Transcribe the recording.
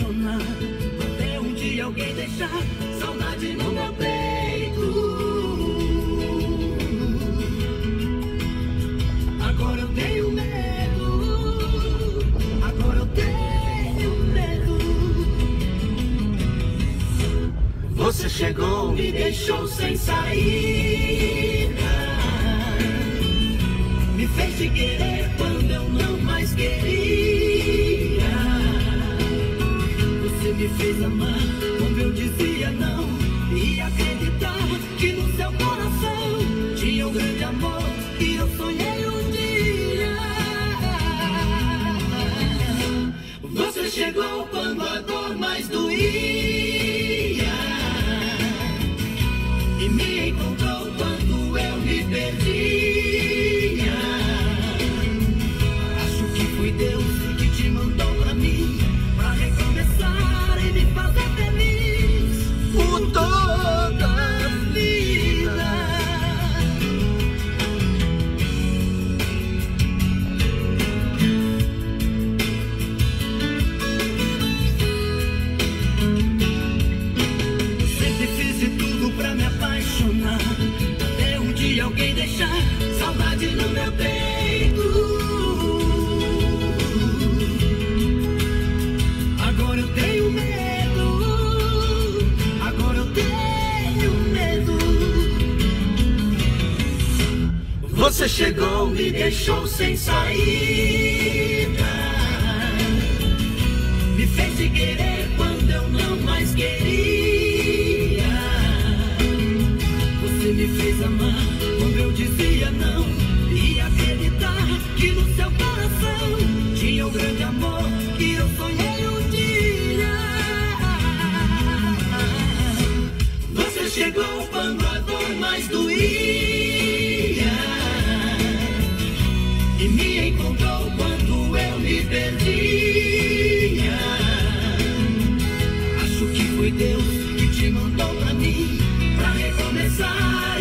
apaixonar. Até um dia alguém deixar saudade no meu peito. Agora eu tenho medo. Agora eu tenho medo. Você chegou, me deixou sem saída. Me fez te querer quando eu não mais queria. Fez amar quando eu dizia não. E acreditar que no seu coração tinha um grande amor que eu sonhei um dia. Você chegou quando a dor mais doía. E me encontrou Você chegou, me deixou sem saída. Me fez te querer quando eu não mais queria. Você me fez amar quando eu dizia não. E acreditar que no seu coração tinha um grande amor que eu sonhei um dia. Você chegou quando a dor mais doía. Foi Deus que te mandou pra mim, pra recomeçar